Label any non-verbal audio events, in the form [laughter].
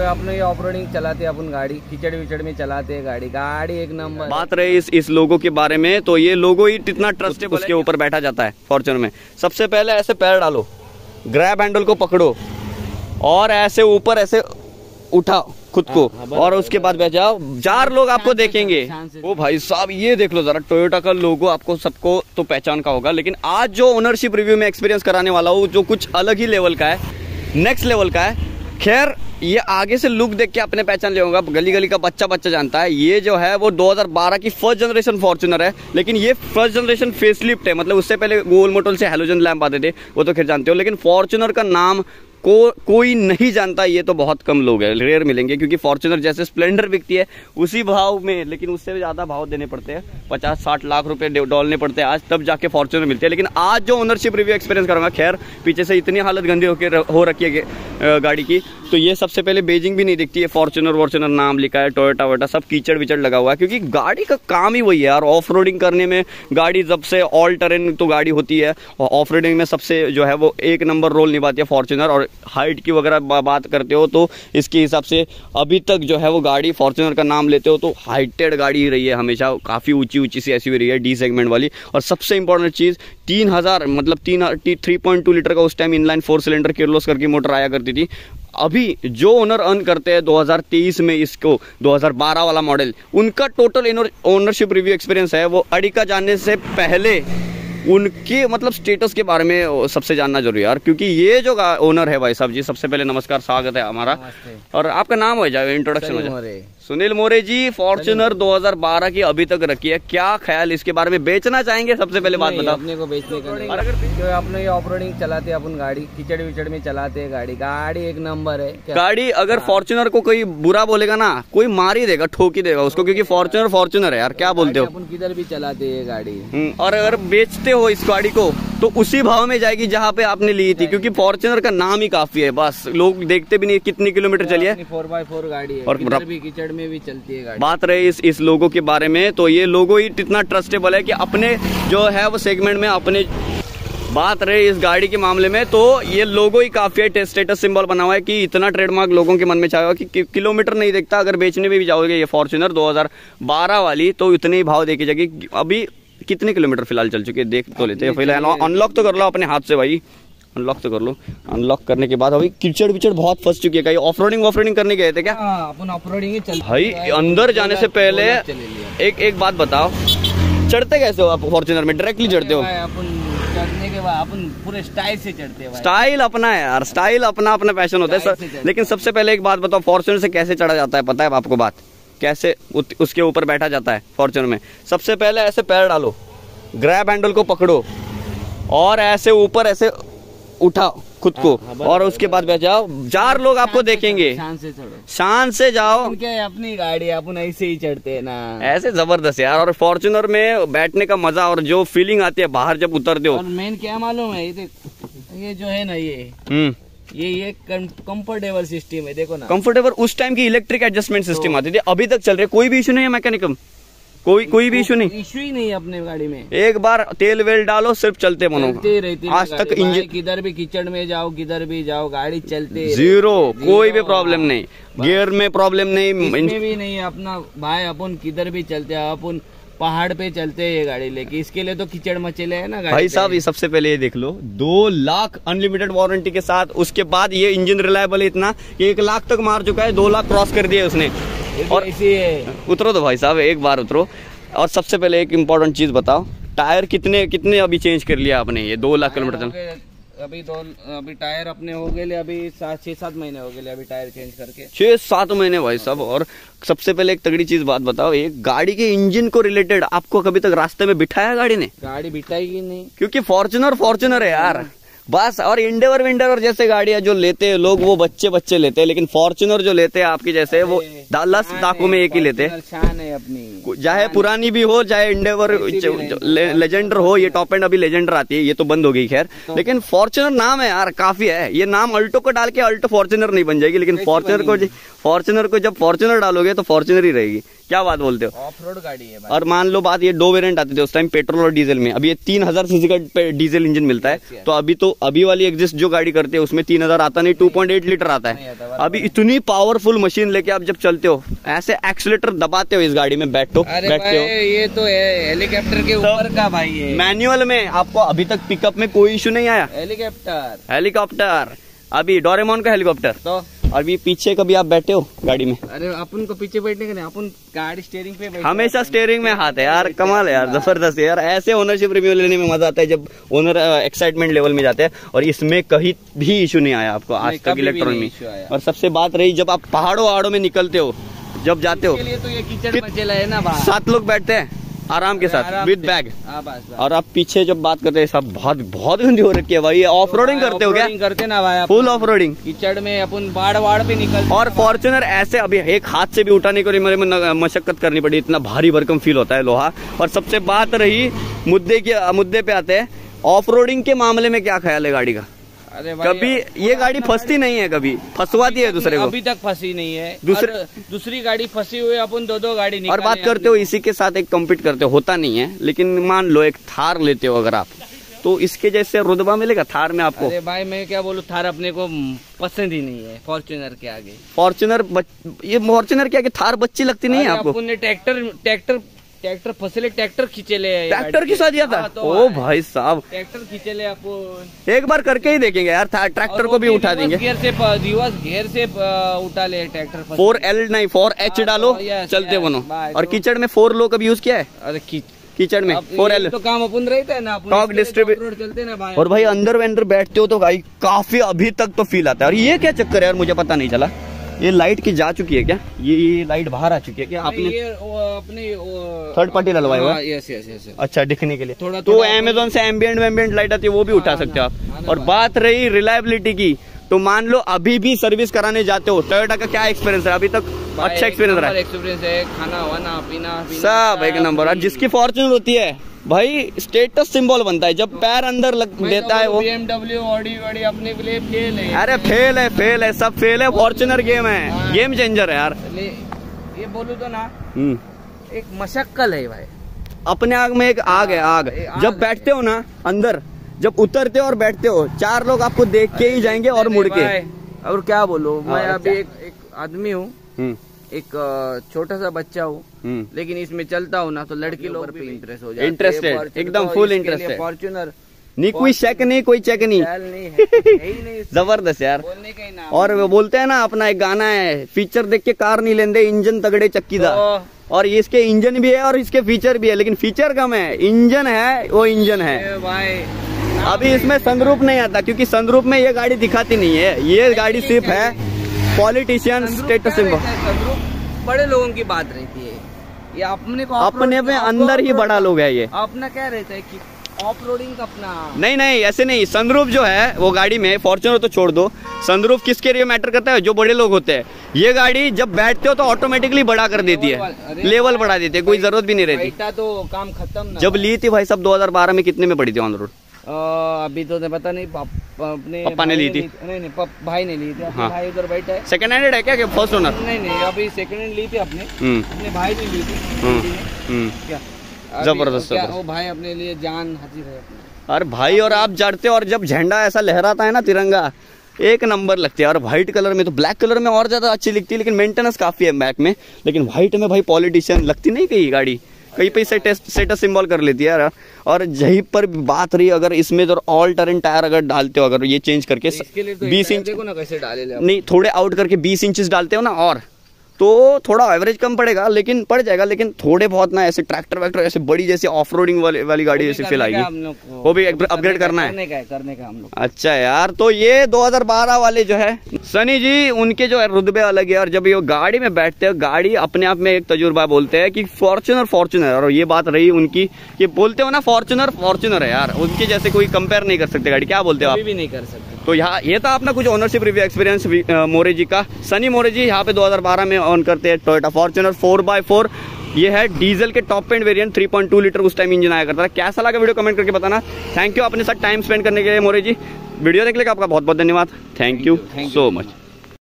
जो अपने ये ऑफ़ रोडिंग चलाते हैं अपन गाड़ी कीचड़ विचड़ में चलाते हैं गाड़ी। गाड़ी एक नंबर बात रही इस इस लोगो के बारे में तो ये लोगो ही इतना ट्रस्टेबल उसके ऊपर बैठा जाता है फॉर्चूनर में। सबसे पहले ऐसे पैर डालो ग्रैब हैंडल को पकड़ो और ऐसे ऊपर ऐसे उठाओ खुद को और उसके बाद बैठ जाओ। चार लोग आपको देखेंगे। ओ भाई साहब ये देख लो जरा टोयोटा का लोगो आपको सबको तो पहचान का होगा लेकिन आज जो ओनरशिप रिव्यू में एक्सपीरियंस कराने वाला हूँ जो कुछ अलग ही लेवल का है नेक्स्ट लेवल का है खैर ये आगे से लुक देख के अपने पहचान ले होगा। गली गली का बच्चा बच्चा जानता है। ये जो है वो 2012 की फ़र्स्ट जनरेशन फॉर्चुनर है। लेकिन ये फ़र्स्ट जनरेशन फेसलिफ्ट है। मतलब उससे पहले गोल मोटल से हेलोजन लैम्प आते थे। वो तो खैर जानते हो। लेकिन फॉर्चुनर का नाम को, कोई नहीं जानता, ये तो बहुत कम लोग हैं रेयर मिलेंगे, क्योंकि फॉर्चुनर जैसे स्प्लेंडर बिकती है, उसी भाव में, लेकिन उससे भी ज़्यादा भाव देने पड़ते हैं पचास साठ लाख रुपए डॉलने पड़ते हैं आज तब जाके फॉर्चुनर मिलती है, लेकिन आज जो ओनरशिप रिव्यू एक्सपीरियंस करूँगा, खैर, पीछे से इतनी हालत गंदी होकर हो रखी है गाड़ी की तो ये सबसे पहले बेजिंग भी नहीं दिखती है फॉर्चुनर वॉर्चुनर नाम लिखा है टोयोटा वोटा सब कीचड़ विचड़ लगा हुआ है, क्योंकि गाड़ी का काम ही वही है यार ऑफ़ करने में, गाड़ी जब से ऑल टरेन तो गाड़ी होती है ऑफ़ रोडिंग में सबसे जो है वो एक नंबर रोल निभाती है फॉर्चुनर और हाइट की वगैरह बात करते हो तो इसके हिसाब से अभी तक जो है वो गाड़ी फॉर्चुनर का नाम लेते हो तो हाइटेड गाड़ी रही है हमेशा। काफ़ी ऊँची ऊँची सी ऐसी रही है डी सेगमेंट वाली। और सबसे इंपॉर्टेंट चीज़, तीन हज़ार मतलब तीन थ्री पॉइंट टू लीटर का उस टाइम इनलाइन फोर सिलेंडर किर्लोस करके मोटर आया करती थी। अभी जो ओनर अर्न करते हैं 2023 में इसको 2012 वाला मॉडल उनका टोटल ओनरशिप रिव्यू एक्सपीरियंस है वो अडिका जाने से पहले उनके मतलब स्टेटस के बारे में सबसे जानना ज़रूरी है यार क्योंकि ये जो ओनर है भाई साहब जी सबसे पहले नमस्कार स्वागत है हमारा। और आपका नाम हो जाए इंट्रोडक्शन हो जाए। सुनील मोरे जी फॉर्चुनर 2012 की अभी तक रखी है। क्या ख्याल इसके बारे में? बेचना चाहेंगे सबसे पहले बात बताओ। अपने को बेचने का नहीं। अगर जो अपने ऑफ़ रोडिंग चलाते अपन गाड़ी कीचड़ विचड़ में चलाते हैं गाड़ी। गाड़ी एक नंबर है गाड़ी अगर फॉर्चुनर हाँ। को कोई बुरा बोलेगा ना कोई मार ही देगा ठोक ही देगा उसको क्योंकि फॉर्चुनर फॉर्चुनर है यार क्या बोलते हो? अपन किधर भी चलाते है गाड़ी। हम्म, और अगर बेचते हो इस गाड़ी को तो उसी भाव में जाएगी जहाँ पे आपने ली थी क्योंकि फॉर्चुनर का नाम ही काफ़ी है बस। लोग देखते भी नहीं कितनी किलोमीटर चली है। फोर बाय फोर गाड़ी है। और भी कीचड़ में भी चलती है गाड़ी। बात रही इस इस लोगो के बारे में तो ये लोगो ही इतना ट्रस्टेबल है कि अपने जो है वो सेगमेंट में अपने बात रही इस गाड़ी के मामले में तो ये लोगो ही काफ़ी है स्टेटस सिंबल बना हुआ है कि इतना ट्रेडमार्क लोगों के मन में चाहेगा कि, कि किलोमीटर नहीं देखता अगर बेचने में भी जाओगे ये फॉर्चुनर 2012 वाली तो इतने ही भाव देखी जाएगी। अभी कितने किलोमीटर फ़िलहाल चल चुके देख तो लेते हैं। फ़िलहाल अनलॉक तो कर लो अपने हाथ से भाई। अनलॉक तो कर लो। अनलॉक करने के बाद अभी किचड़ विचड़ बहुत फंस चुकी है। ऑफ़ रोडिंग ऑफ़ रोडिंग करने गए थे क्या? हाँ, अपन ऑफ़ रोडिंग भाई अंदर जाने से पहले एक एक बात बताओ। चढ़ते कैसे हो आप फॉर्चुनर में? डायरेक्टली चढ़ते हो। चढ़ने के बाद अपन पूरे स्टाइल से चढ़ते हैं स्टाइल अपना है यार। स्टाइल अपना अपना पैशन होता है। लेकिन सबसे पहले एक बात बताओ फॉर्चुनर से कैसे चढ़ा जाता है? पता है आपको बात? कैसे उसके ऊपर बैठा जाता है फॉर्चुनर में। सबसे पहले ऐसे पैर डालो ग्रैब हैंडल को पकड़ो और ऐसे ऊपर ऐसे उठाओ खुद को हाँ, हाँ, और उसके बाद बैठ जाओ। चार लोग आपको देखेंगे। शान से चढ़ो शान से जाओ। अपनी गाड़ी अपन ऐसे ही चढ़ते हैं ना। ऐसे ज़बरदस्त यार और फॉर्चुनर में बैठने का मज़ा और जो फीलिंग आती है बाहर जब उतरते हो। मेन क्या मालूम है ये ये जो है ना ये हम्म। ये ये कंफर्टेबल सिस्टम है देखो ना। कंफर्टेबल उस टाइम की इलेक्ट्रिक एडजस्टमेंट सिस्टम आती थी। अभी तक चल रही है। कोई भी इशू नहीं है मैकेनिकल कोई कोई भी इशू नहीं। इशू ही नहीं अपने गाड़ी में। एक बार तेल वेल डालो सिर्फ़ चलते मनो आज तक इंजन किधर भी किचड़ में जाओ किधर भी जाओ गाड़ी चलते ज़ीरो कोई भी प्रॉब्लम नहीं। गियर में प्रॉब्लम नहीं भी नहीं अपना भाई अपन किधर भी चलते अपन पहाड़ पे चलते हैं ये गाड़ी लेके। इसके लिए तो कीचड़ मचेले है ना गाड़ी भाई साहब ये सबसे पहले ये देख लो। दो लाख अनलिमिटेड वारंटी के साथ उसके बाद ये इंजन रिलायबल है इतना कि एक लाख तक मार चुका है दो लाख क्रॉस कर दिया उसने। और इसी है उतरो तो भाई साहब एक बार उतरो। और सबसे पहले एक इम्पोर्टेंट चीज़ बताओ टायर कितने कितने अभी चेंज कर लिया आपने ये? दो लाख किलोमीटर चल अभी दो अभी टायर अपने हो गए अभी सात छह सात महीने हो गए अभी टायर चेंज करके। छह सात महीने भाई साहब और सबसे पहले एक तगड़ी चीज़ बात बताओ एक गाड़ी के इंजन को रिलेटेड आपको कभी तक रास्ते में बिठाया गाड़ी ने? गाड़ी बिठाई नहीं। क्योंकि फॉर्चुनर फॉर्चुनर है यार। बस और इंडेवर विंडेवर जैसे गाड़ियाँ जो लेते हैं लोग वो बच्चे बच्चे लेते हैं लेकिन फॉर्चुनर जो लेते हैं आपकी जैसे वो दस है, में एक ही लेते हैं। चाहे पुरानी भी हो चाहे इंडेवर लेजेंडर हो। ये टॉप एंड अभी लेजेंडर आती है ये तो बंद हो गई खैर। तो- लेकिन फॉर्चुनर नाम है यार काफ़ी है। ये नाम अल्टो को डाल के अल्टो फॉर्चुनर नहीं बन जाएगी लेकिन फॉर्चुनर को फॉर्चुनर को जब फॉर्चुनर डालोगे तो फॉर्चुनर ही रहेगी। क्या बात बोलते हो? ऑफ़ रोड गाड़ी है और मान लो बात ये दो वेरिएंट आते थे उस टाइम पेट्रोल और डीजल में। अभी ये तीन हज़ार सीसी का डीजल इंजन मिलता है. तो अभी तो अभी वाली एग्जिस्ट जो गाड़ी करते हैं उसमें तीन हज़ार आता नहीं टू पॉइंट एट लीटर आता है। अभी इतनी पावरफुल मशीन लेके आप जब चलते हो ऐसे एक्सीटर दबाते हो इस गाड़ी में बैठो बैठते हो। ये तो हेलीकॉप्टर के ऊपर का भाई ये। मैनुअल में आपको अभी तक पिकअप में कोई इशू नहीं आया? हेलीकॉप्टर हेलीकॉप्टर अभी डोरेमोन का हेलीकॉप्टर तो? अभी पीछे कभी आप बैठे हो गाड़ी में? अरे अपन को पीछे बैठने का नहीं अपन गाड़ी स्टेयरिंग पे बैठे हमेशा स्टेयरिंग में हाथ है यार कमाल है यार ज़बरदस्त है यार। ऐसे ओनरशिप रिव्यू लेने में मज़ा आता है जब ओनर एक्साइटमेंट लेवल में जाते हैं और इसमें कहीं भी इशू नहीं आया आपको आज तक कभी भी इलेक्ट्रॉन में। और सबसे बात रही जब आप पहाड़ों वहाड़ों में निकलते हो जब जाते हो तो ये कीचड़ है ना सात लोग बैठते हैं। आराम के साथ विद बैग हाँ, बस। और आप पीछे जब बात करते हैं सब बहुत बहुत गंदी हो रखी है भाई। ऑफ़ रोडिंग करते हो क्या? करते ना भाई फुल ऑफ़ रोडिंग कीचड़ में अपन बाढ़ वाड़ पे निकल और फॉर्चुनर ऐसे अभी एक हाथ से भी उठाने को मेरे में मशक्कत करनी पड़ी। इतना भारी भरकम फील होता है लोहा। और सबसे बात रही मुद्दे के मुद्दे पे आते हैं। ऑफ़ रोडिंग के मामले में क्या ख्याल है गाड़ी का? अरे भाई कभी ये गाड़ी फंसती नहीं है कभी? फंसवाती है दूसरे को। अभी तक फंसी नहीं है। दूसरे- दूसरी गाड़ी फंसी हुई अपन दो दो गाड़ी और बात करते हो इसी के साथ एक कम्पीट करते हो होता नहीं है लेकिन मान लो एक थार लेते हो अगर आप तो इसके जैसे रुतबा मिलेगा थार में आपको? अरे भाई मैं क्या बोलूँ थार अपने को पसंद ही नहीं है फॉर्चुनर के आगे। फॉर्चुनर ये फॉर्चुनर के आगे थार बच्ची लगती नहीं है आपको? ने ट्रैक्टर ट्रैक्टर ट्रैक्टर फसले ट्रैक्टर खींचे ले ट्रैक्टर के। साथ दिया था? हाँ, तो ओ भाई। साहब। ट्रैक्टर खींचे ले अपन एक बार करके ही देखेंगे यार था- ट्रैक्टर को भी उठा देंगे। गियर से रिवर्स गियर से उठा ले ट्रैक्टर फोर एल नहीं फोर एच हाँ, डालो तो चलते बनो। और कीचड़ में फोर लो कभी यूज़ किया है? अरे कीचड़ में फोर एल तो काम अपन रहता है ना ना भाई। और भाई अंदर वेंदर बैठते हो तो भाई काफ़ी अभी तक तो फील आता है। और ये क्या चक्कर है यार मुझे पता नहीं चला। ये लाइट की जा चुकी है क्या? ये ये लाइट बाहर आ चुकी है क्या? आपने ये अपने थर्ड पार्टी डलवाया हुआ? हाँ, यस यस यस अच्छा दिखने के लिए। थोड़ा- तो अमेजोन से एम्बियंट वेम्बियंट लाइट आती है वो भी उठा हाँ, सकते हो हाँ, आप। और। बात रही रिलायबिलिटी की तो मान लो अभी भी सर्विस कराने जाते हो टोयोटा का क्या एक्सपीरियंस है अभी तक अच्छा एक्सपीरियंस रहा है। एक्सपीरियंस है खाना वाना पीना पीना सब एक नंबर और जिसकी फॉर्चुनर होती है भाई स्टेटस सिंबल बनता है। जब पैर अंदर लग देता है वो। बीएमडब्ल्यू ऑडी ऑडी अपने के लिए फेल है। अरे फेल है फेल है सब फेल है। फॉर्चुनर गेम है। हाँ। गेम चेंजर है यार। ये बोलू तो ना हम्म। एक मशक्कल है भाई। अपने आग में एक आग है आग। जब बैठते हो ना अंदर जब उतरते हो और बैठते हो चार लोग आपको देख के ही जाएँगे और मुड़ के। और क्या बोलो मैं अभी एक एक आदमी हूँ। हम्म, एक छोटा सा बच्चा हूँ हम्म। लेकिन इसमें चलता हूँ ना तो लड़की लोग इंटरेस्ट हो। Interested, Fortuner एकदम फुल interested। फॉर्च्यूनर नहीं कोई शेक नहीं कोई चेक नहीं। नहीं नहीं [laughs] ज़बरदस्त यार। बोलने का ही नाम और वो बोलते हैं ना अपना एक गाना है फीचर देख के कार नहीं लेंदे इंजन तगड़े चक्कीदा तो- और इसके इंजन भी है और इसके फीचर भी है लेकिन फीचर कम है। इंजन है वो इंजन है। भाई अभी इसमें संदरूप नहीं आता क्योंकि संदरूप में ये गाड़ी दिखाती नहीं है। ये गाड़ी सिर्फ़ है? पॉलिटिशियन स्टेटस सिंबल बड़े लोगों की बात रहती है। ये अपने को अपने में अंदर ही बड़ा लोग है ये। अपना क्या रहता है कि ऑफ़ रोडिंग का अपना नहीं नहीं ऐसे नहीं। सनरूफ जो है वो गाड़ी में फॉर्चुनर तो छोड़ दो। सनरूफ किसके लिए मैटर करता है? जो बड़े लोग होते हैं। ये गाड़ी जब बैठते हो तो ऑटोमेटिकली बड़ा कर देती है। लेवल बढ़ा देती है। कोई ज़रूरत भी नहीं रहती। तो काम खत्म जब ली थी भाई सब 2012 में कितने में पड़ी थी ऑन रोड अ, अभी तो नहीं पता नहीं पाप- अपने पापा ने ली थी? नहीं नहीं पप- भाई ने ली थी। हाँ। भाई उधर बैठा है। सेकंड हैंडेड है क्या कि फ़र्स्ट ओनर नहीं नहीं अभी सेकंड हैंड ली थी अपने। हम्म। अपने भाई ने ली थी। हम्म, हम्म। क्या? अभी ज़बरदस्त, क्या, वो भाई अपने लिए जान हाजिर है और भाई और आप जड़ते हो और जब झंडा ऐसा लहराता है ना तिरंगा एक नंबर लगती है। और व्हाइट कलर में तो ब्लैक कलर में और ज़्यादा अच्छी लगती है लेकिन मेंटेनेंस काफ़ी है बैक में। लेकिन व्हाइट में भाई पॉलिटिशियन लगती नहीं कहीं गाड़ी? कहीं पे सेटस सेटस सिंबल कर लेती है यार और यहीं पर बात रही अगर इसमें जो ऑल टर्न टायर अगर डालते हो अगर ये चेंज करके लिए तो बीस इंच। नहीं थोड़े आउट करके बीस इंच डालते हो ना और तो थोड़ा एवरेज कम पड़ेगा लेकिन पड़ जाएगा लेकिन थोड़े बहुत ना ऐसे ट्रैक्टर वैक्टर ऐसे बड़ी जैसे ऑफ़ रोडिंग वाली वाली गाड़ी जैसे फील आएगी। वो भी अपग्रेड करना है। करने का है करने का हम लोग अच्छा यार तो ये 2012 वाले जो है सनी जी उनके जो रुतबे अलग है और जब ये गाड़ी में बैठते हैं गाड़ी अपने आप में एक तजुर्बा बोलते हैं कि फॉर्चुनर फॉर्चुनर और ये बात रही उनकी कि बोलते हो ना फॉर्चुनर फॉर्चुनर है यार उनके जैसे कोई कंपेयर नहीं कर सकते गाड़ी क्या बोलते हो आप? भी नहीं कर सकते। तो यहाँ ये था अपना कुछ ownership review experience More ji का। सनी मोरे जी यहाँ पे 2012 में ऑन करते हैं Toyota Fortuner four by four ये है डीजल के टॉप एंड वेरिएंट 3.2 लीटर उस टाइम इंजन आया करता था। कैसा लगा वीडियो कमेंट करके बताना। थैंक यू अपने साथ टाइम स्पेंड करने के लिए मोरे जी। वीडियो देखने का आपका बहुत बहुत धन्यवाद थैंक यू सो मच